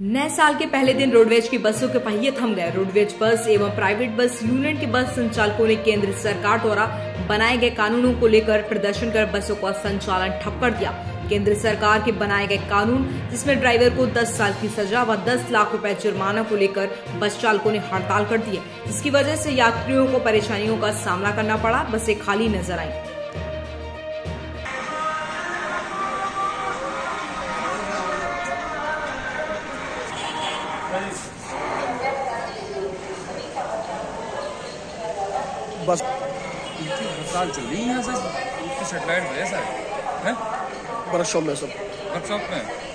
नए साल के पहले दिन रोडवेज़ की बसों के पहिए थम गए। रोडवेज़ बस एवं प्राइवेट बस यूनियन के बस संचालकों ने केंद्र सरकार द्वारा बनाए गए कानूनों को लेकर प्रदर्शन कर बसों का संचालन ठप कर दिया। केंद्र सरकार के बनाए गए कानून, जिसमें ड्राइवर को 10 साल की सजा व 10 लाख रुपए जुर्माना को लेकर बस चालकों ने हड़ताल कर दी जिसकी वजह से यात्रियों को परेशानियों का सामना करना पड़ा। बसें खाली नज़र आई। बस। इनकी हड़ताल चल रही है सर इनकी सेटेलाइट है सर है? वर्कशॉप में सब। वर्कशॉप में?